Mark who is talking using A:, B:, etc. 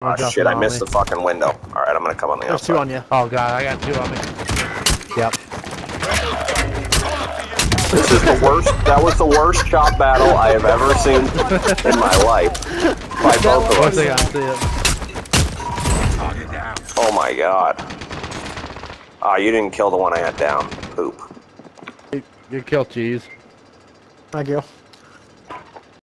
A: Oh shit, I missed the fucking window. Alright, I'm gonna come on the
B: There's
A: outside.
B: two on you.
C: Oh god, I got two on me. Yep.
A: This is the worst, that was the worst chop battle I have ever seen in my life. By both of us. Oh my god. Ah, you didn't kill the one I had down. Poop.
C: You killed cheese.
B: Thank you.